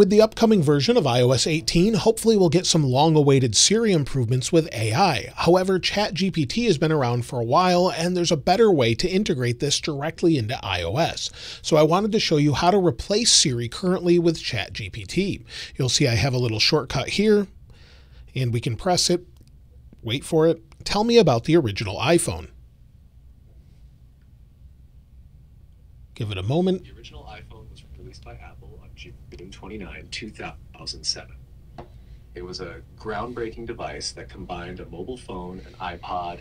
With the upcoming version of iOS 18, hopefully we'll get some long-awaited Siri improvements with AI. However, ChatGPT has been around for a while and there's a better way to integrate this directly into iOS. So I wanted to show you how to replace Siri currently with ChatGPT. You'll see I have a little shortcut here and we can press it, wait for it, tell me about the original iPhone. Give it a moment. The original iPhone was released by Apple on June 29, 2007. It was a groundbreaking device that combined a mobile phone, an iPod,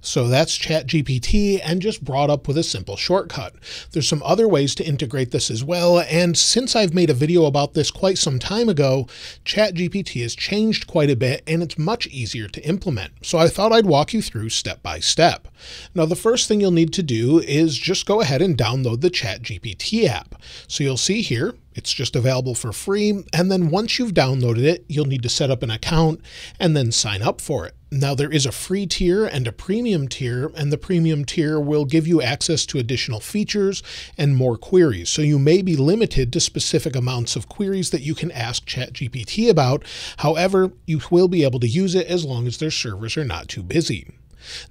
so that's ChatGPT and just brought up with a simple shortcut. There's some other ways to integrate this as well, and since I've made a video about this quite some time ago, ChatGPT has changed quite a bit and it's much easier to implement. So I thought I'd walk you through step by step. Now the first thing you'll need to do is just go ahead and download the ChatGPT app. So you'll see here, it's just available for free. And then once you've downloaded it, you'll need to set up an account and then sign up for it. Now, there is a free tier and a premium tier, and the premium tier will give you access to additional features and more queries. So you may be limited to specific amounts of queries that you can ask ChatGPT about. However, you will be able to use it as long as their servers are not too busy.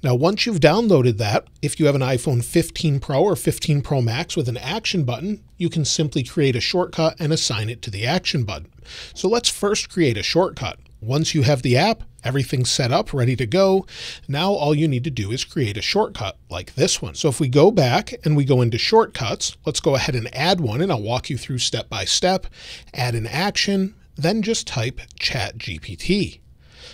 Now, once you've downloaded that, if you have an iPhone 15 Pro or 15 Pro Max with an action button, you can simply create a shortcut and assign it to the action button. So let's first create a shortcut. Once you have the app, everything's set up, ready to go. Now all you need to do is create a shortcut like this one. So if we go back and we go into shortcuts, let's go ahead and add one and I'll walk you through step by step. Add an action, then just type chat GPT.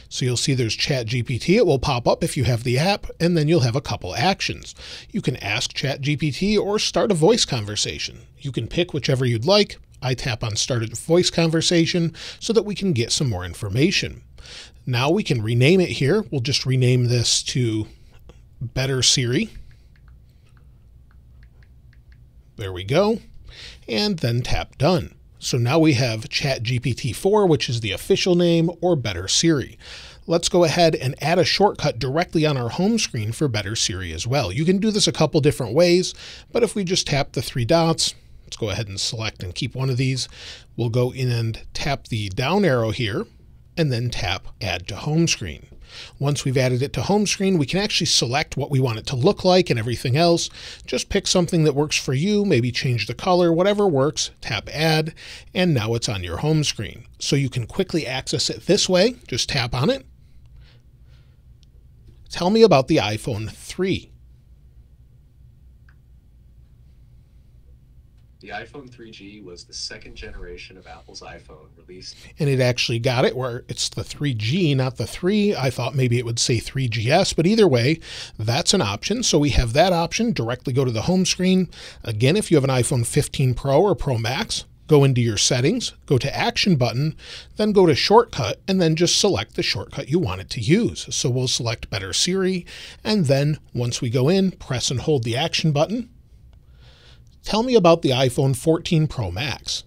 So you'll see there's ChatGPT. It will pop up if you have the app, and then you'll have a couple actions. You can ask ChatGPT or start a voice conversation. You can pick whichever you'd like. I tap on Start a Voice Conversation so that we can get some more information. Now we can rename it here. We'll just rename this to Better Siri. There we go. And then tap Done. So now we have ChatGPT 4, which is the official name, or Better Siri. Let's go ahead and add a shortcut directly on our home screen for Better Siri as well. You can do this a couple different ways, but if we just tap the three dots, let's go ahead and select and keep one of these. We'll go in and tap the down arrow here, and then tap Add to Home Screen. Once we've added it to home screen, we can actually select what we want it to look like and everything else. Just pick something that works for you, maybe change the color, whatever works, tap add, and now it's on your home screen. So you can quickly access it this way. Just tap on it. Tell me about the iPhone 3. The iPhone 3G was the second generation of Apple's iPhone released. And it actually got it where it's the 3G, not the 3. I thought maybe it would say 3GS, but either way, that's an option. So we have that option. Directly go to the home screen. Again, if you have an iPhone 15 Pro or Pro Max, go into your settings, go to action button, then go to shortcut, and then just select the shortcut you want it to use. So we'll select Better Siri, and then once we go in, press and hold the action button, Tell me about the iPhone 14 Pro Max.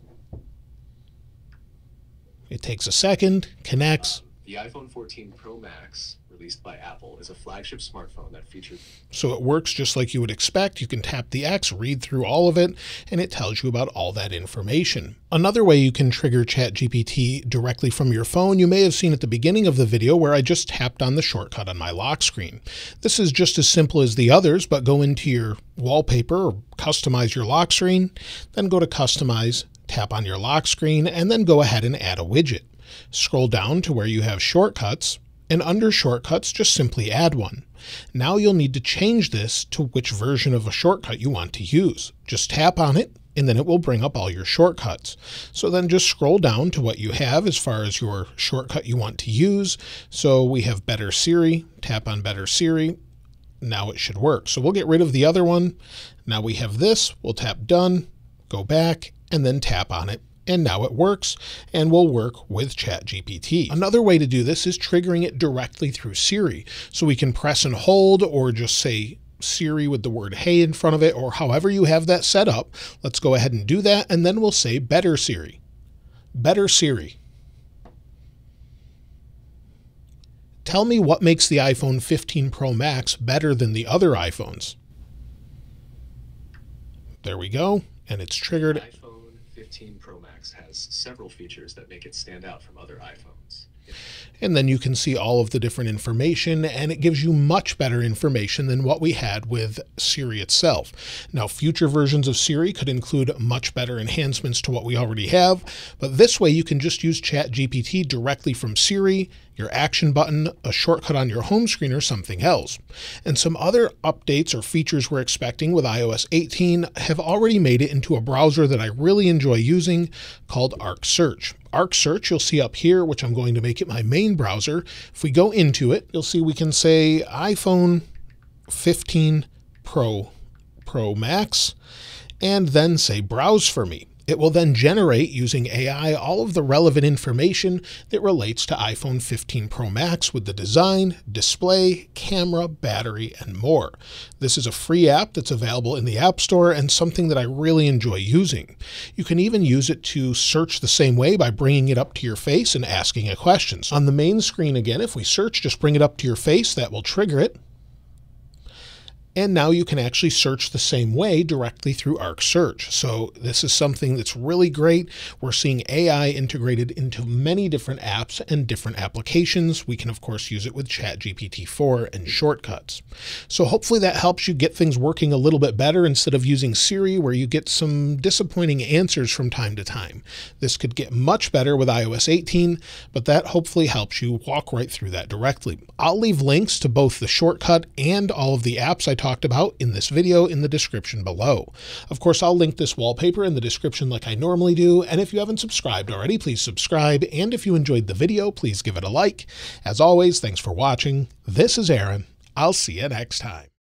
It takes a second, connects. The iPhone 14 Pro Max, released by Apple, is a flagship smartphone that features. So it works just like you would expect. You can tap the X, read through all of it, and it tells you about all that information. Another way you can trigger ChatGPT directly from your phone, you may have seen at the beginning of the video where I just tapped on the shortcut on my lock screen. This is just as simple as the others, but go into your wallpaper or customize your lock screen, then go to customize, tap on your lock screen, and then go ahead and add a widget. Scroll down to where you have shortcuts, and under shortcuts, just simply add one. Now you'll need to change this to which version of a shortcut you want to use. Just tap on it, and then it will bring up all your shortcuts. So then just scroll down to what you have as far as your shortcut you want to use. So we have Better Siri, tap on Better Siri, now it should work. So we'll get rid of the other one. Now we have this, we'll tap Done, go back, and then tap on it and now it works and will work with ChatGPT. Another way to do this is triggering it directly through Siri. So we can press and hold or just say Siri with the word hey in front of it or however you have that set up. Let's go ahead and do that and then we'll say better Siri. Better Siri. Tell me what makes the iPhone 15 Pro Max better than the other iPhones. There we go, and it's triggered. iPhone 15 Pro Max has several features that make it stand out from other iPhones. And then you can see all of the different information, and it gives you much better information than what we had with Siri itself. Now, future versions of Siri could include much better enhancements to what we already have, but this way you can just use ChatGPT directly from Siri, your action button, a shortcut on your home screen, or something else. And some other updates or features we're expecting with iOS 18 have already made it into a browser that I really enjoy using called Arc Search. Arc Search you'll see up here, which I'm going to make it my main browser. If we go into it, you'll see we can say iPhone 15 Pro, Pro Max, and then say browse for me. It will then generate, using AI, all of the relevant information that relates to iPhone 15 Pro Max with the design, display, camera, battery, and more. This is a free app that's available in the App Store and something that I really enjoy using. You can even use it to search the same way by bringing it up to your face and asking it questions. On the main screen again, if we search, just bring it up to your face, that will trigger it. And now you can actually search the same way directly through Arc Search. So this is something that's really great. We're seeing AI integrated into many different apps and different applications. We can of course use it with ChatGPT 4 and shortcuts. So hopefully that helps you get things working a little bit better instead of using Siri where you get some disappointing answers from time to time. This could get much better with iOS 18, but that hopefully helps you walk right through that directly. I'll leave links to both the shortcut and all of the apps I talked about in this video in the description below. Of course, I'll link this wallpaper in the description like I normally do, and if you haven't subscribed already, please subscribe, and if you enjoyed the video, please give it a like. As always, thanks for watching. This is Aaron. I'll see you next time.